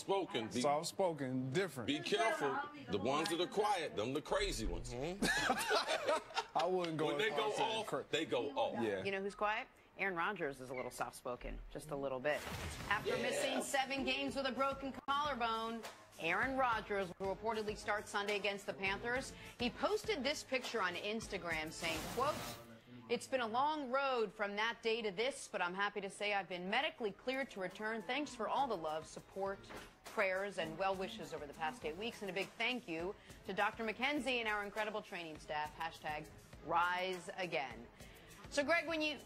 spoken. Be, Soft spoken, different. be careful. The ones that are quiet, them the crazy ones. Mm-hmm. I wouldn't go When they go as saying off, cra- they go off. Yeah. You know who's quiet? Aaron Rodgers is a little soft spoken, just a little bit. After missing seven games with a broken collarbone, Aaron Rodgers will reportedly start Sunday against the Panthers. He posted this picture on Instagram saying, quote, it's been a long road from that day to this, but I'm happy to say I've been medically cleared to return. Thanks for all the love, support, prayers, and well wishes over the past eight weeks. And a big thank you to Dr. McKenzie and our incredible training staff. Hashtag rise again. So, Greg, when you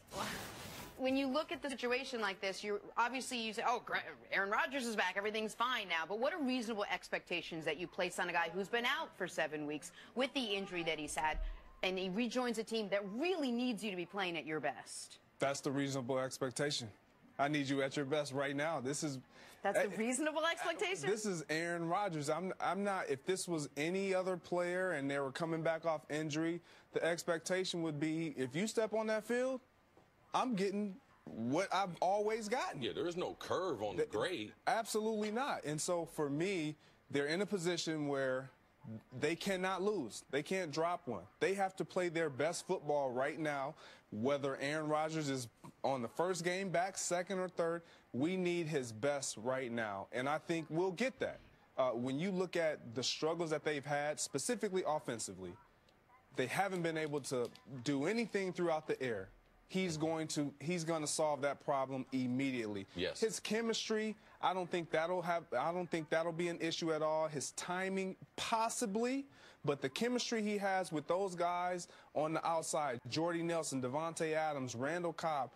when you look at the situation like this, you obviously you say, "Oh, Aaron Rodgers is back, everything's fine now." But what are reasonable expectations that you place on a guy who's been out for seven weeks with the injury that he's had, and he rejoins a team that really needs you to be playing at your best? That's the reasonable expectation. I need you at your best right now. This is That's a Eh, reasonable expectation. This is Aaron Rodgers. I'm I'm not if this was any other player and they were coming back off injury, the expectation would be if you step on that field, I'm getting what I've always gotten. Yeah, there is no curve on the grade. Absolutely not. And so for me, they're in a position where they cannot lose. They can't drop one. They have to play their best football right now, whether Aaron Rodgers is on the first game back, second or third. We need his best right now. And I think we'll get that. Uh, when you look at the struggles that they've had, specifically offensively, they haven't been able to do anything throughout the air. He's going to he's going to solve that problem immediately. Yes. His chemistry, I don't think that'll have I don't think that'll be an issue at all. His timing possibly, but the chemistry he has with those guys on the outside, Jordy Nelson, Davante Adams, Randall Cobb,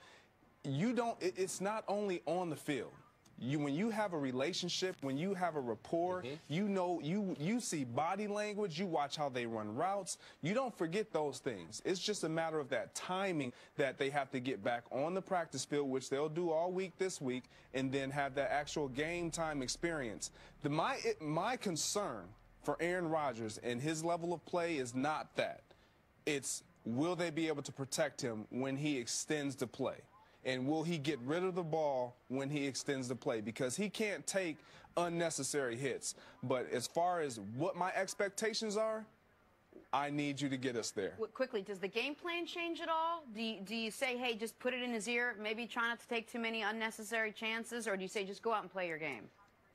you don't it's not only on the field you when you have a relationship when you have a rapport mm-hmm. you know you you see body language you watch how they run routes. You don't forget those things. It's just a matter of that timing that they have to get back on the practice field which they'll do all week this week and then have that actual game time experience. The my it, my concern for Aaron Rodgers and his level of play is not that. It's will they be able to protect him when he extends the play? And will he get rid of the ball when he extends the play? Because he can't take unnecessary hits. But as far as what my expectations are, I need you to get us there. Qu- Quickly, does the game plan change at all? Do you, do you say, hey, just put it in his ear, maybe try not to take too many unnecessary chances, or do you say just go out and play your game?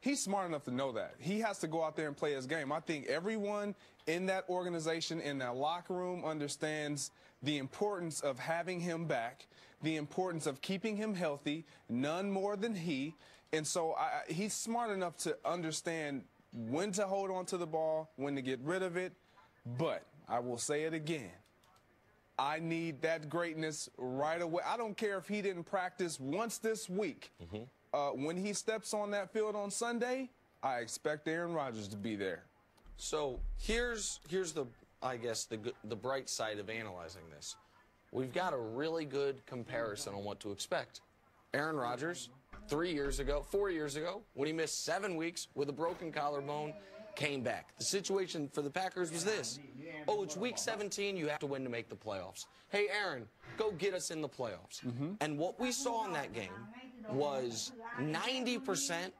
He's smart enough to know that. He has to go out there and play his game. I think everyone in that organization, in that locker room, understands the importance of having him back, the importance of keeping him healthy, none more than he. And so I, he's smart enough to understand when to hold on to the ball, when to get rid of it. But I will say it again. I need that greatness right away. I don't care if he didn't practice once this week. Mm-hmm. Uh, when he steps on that field on Sunday, I expect Aaron Rodgers to be there. So here's here's the I guess the the bright side of analyzing this. We've got a really good comparison on what to expect. Aaron Rodgers, three years ago, four years ago, when he missed seven weeks with a broken collarbone, came back. The situation for the Packers was this: Oh, it's week 17. You have to win to make the playoffs. Hey, Aaron, go get us in the playoffs. And what we saw in that game was 90%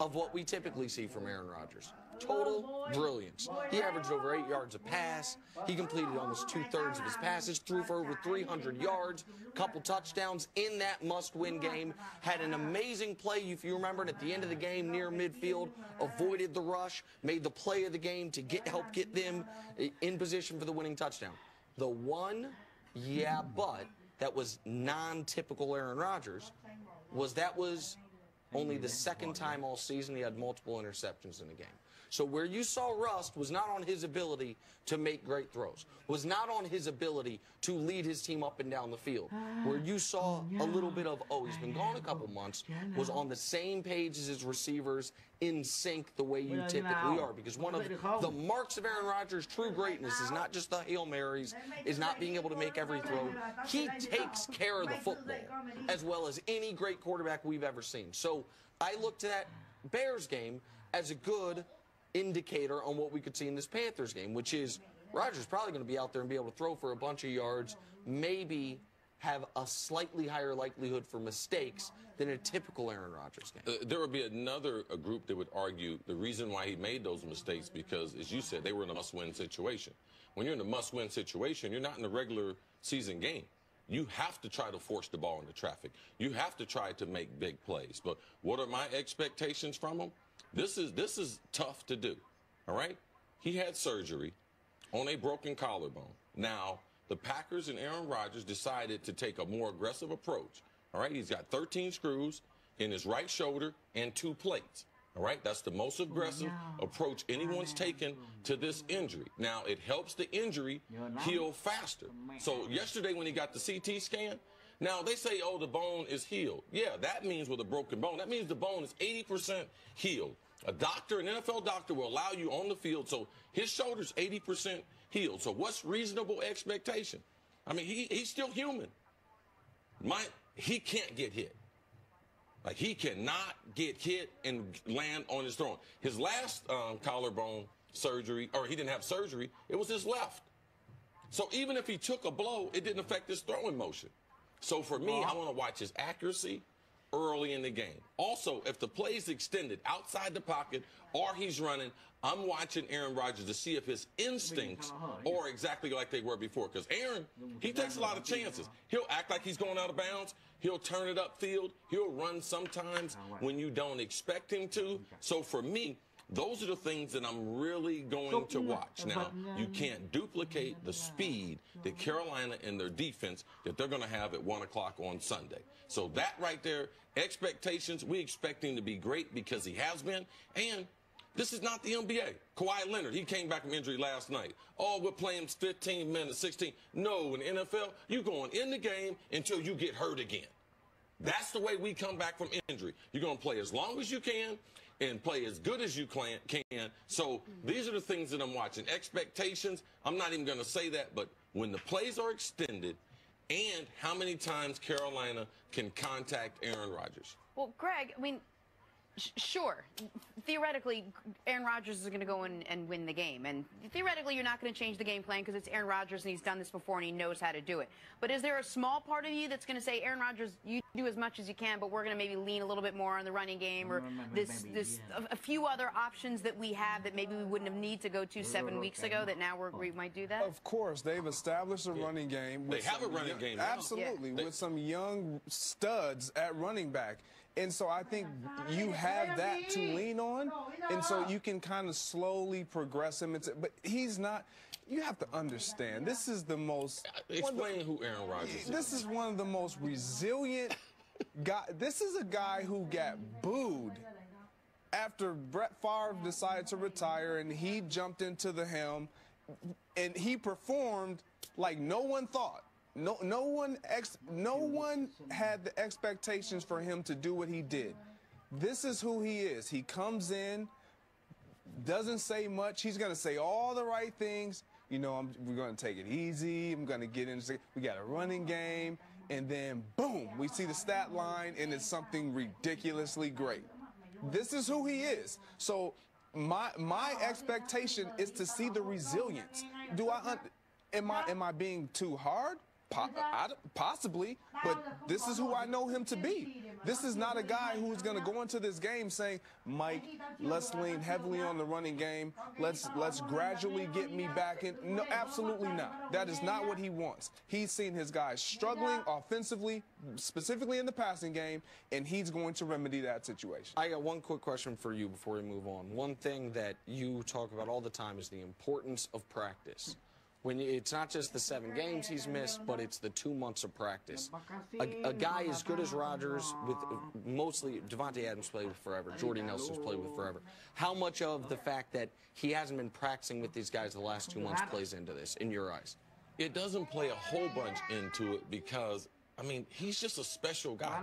of what we typically see from Aaron Rodgers. Total brilliance. He averaged over eight yards a pass. He completed almost two thirds of his passes, threw for over 300 yards, couple touchdowns in that must win game. Had an amazing play, if you remember, at the end of the game near midfield, avoided the rush, made the play of the game to get help get them in position for the winning touchdown. The one, yeah, but that was non typical Aaron Rodgers was that was only the second time all season he had multiple interceptions in a game. So where you saw rust was not on his ability to make great throws, was not on his ability to lead his team up and down the field. Where you saw a little bit of, oh, he's been gone a couple months, was on the same page as his receivers in sync the way you typically are. Because one of the marks of Aaron Rodgers' true greatness is not just the Hail Marys, is not being able to make every throw. He takes care of the football as well as any great quarterback we've ever seen. So I looked at that Bears game as a good indicator on what we could see in this Panthers game, which is Rodgers probably going to be out there and be able to throw for a bunch of yards, maybe have a slightly higher likelihood for mistakes than a typical Aaron Rodgers game. Uh, there would be another group that would argue the reason why he made those mistakes because, as you said, they were in a must-win situation. When you're in a must-win situation, you're not in a regular season game. You have to try to force the ball into traffic. You have to try to make big plays. But what are my expectations from him? This is this is tough to do. All right? He had surgery on a broken collarbone. Now, the Packers and Aaron Rodgers decided to take a more aggressive approach. All right? He's got 13 screws in his right shoulder and two plates. All right, that's the most aggressive approach anyone's taken to this injury. Now, it helps the injury heal faster. So, yesterday when he got the CT scan, now they say, oh, the bone is healed. Yeah, that means with a broken bone, that means the bone is 80% healed. A doctor, an NFL doctor, will allow you on the field. So, his shoulder's 80% healed. So, what's reasonable expectation? I mean, he, he's still human. My, he can't get hit. Like he cannot get hit and land on his throwing. His last um, collarbone surgery, or he didn't have surgery, it was his left. So even if he took a blow, it didn't affect his throwing motion. So for me, I want to watch his accuracy early in the game. Also, if the play's extended outside the pocket or he's running, I'm watching Aaron Rodgers to see if his instincts are exactly like they were before. Because Aaron, he takes a lot of chances. He'll act like he's going out of bounds. He'll turn it upfield. He'll run sometimes when you don't expect him to. So for me, those are the things that I'm really going to watch. Now, you can't duplicate the speed that Carolina and their defense that they're going to have at 1 o'clock on Sunday. So that right there, expectations, we expect him to be great because he has been. And this is not the NBA. Kawhi Leonard, he came back from injury last night. Oh, we're playing 15 minutes, 16. No, in the NFL, you're going in the game until you get hurt again. That's the way we come back from injury. You're going to play as long as you can and play as good as you can. So these are the things that I'm watching. Expectations, I'm not even going to say that, but when the plays are extended and how many times Carolina can contact Aaron Rodgers. Well, Greg, I mean, sure, theoretically, Aaron Rodgers is going to go in and win the game. And theoretically, you're not going to change the game plan because it's Aaron Rodgers and he's done this before and he knows how to do it. But is there a small part of you that's going to say, Aaron Rodgers, you do as much as you can, but we're going to maybe lean a little bit more on the running game or this, this a, a few other options that we have that maybe we wouldn't have need to go to seven weeks ago that now we're, we might do that? Of course, they've established a running game. They have a running young, game. Absolutely, Yeah. with some young studs at running back. And so I think you have that to lean on, and so you can kind of slowly progress him. Into, but he's not. You have to understand. This is the most. Explain who Aaron Rodgers is. This is one of the most resilient guy. This is a guy who got booed after Brett Favre decided to retire and he jumped into the helm and he performed like no one thought. No, no one, ex, no one had the expectations for him to do what he did. This is who he is. He comes in, doesn't say much. He's going to say all the right things. You know, I'm, we're going to take it easy. I'm going to get into. We got a running game, and then boom, we see the stat line, and it's something ridiculously great. This is who he is. So my my expectation is to see the resilience. Do I? Am I am I being too hard? Po- I, possibly, but this is who I know him to be. This is not a guy who's going to go into this game saying, "Mike, let's lean heavily on the running game. Let's let's gradually get me back in." No, absolutely not. That is not what he wants. He's seen his guys struggling offensively, specifically in the passing game, and he's going to remedy that situation. I got one quick question for you before we move on. One thing that you talk about all the time is the importance of practice. When it's not just the seven games he's missed, but it's the two months of practice. A, a guy as good as Rodgers, with mostly Davante Adams played with forever, Jordy Nelson's played with forever. How much of the fact that he hasn't been practicing with these guys the last two months plays into this, in your eyes? it doesn't play a whole bunch into it because I mean he's just a special guy.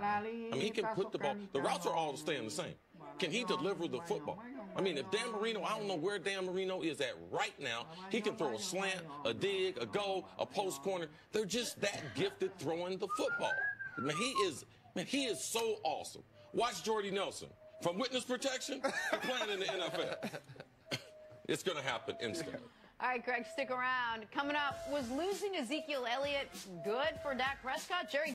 I mean he can put the ball. The routes are all staying the same. Can he deliver the football? I mean if Dan Marino, I don't know where Dan Marino is at right now. He can throw a slant, a dig, a goal, a post corner. They're just that gifted throwing the football. I mean he is man he is so awesome. Watch Jordy Nelson from witness protection to playing in the NFL. It's going to happen instantly. All right, Greg, stick around. Coming up, was losing Ezekiel Elliott good for Dak Prescott? Jerry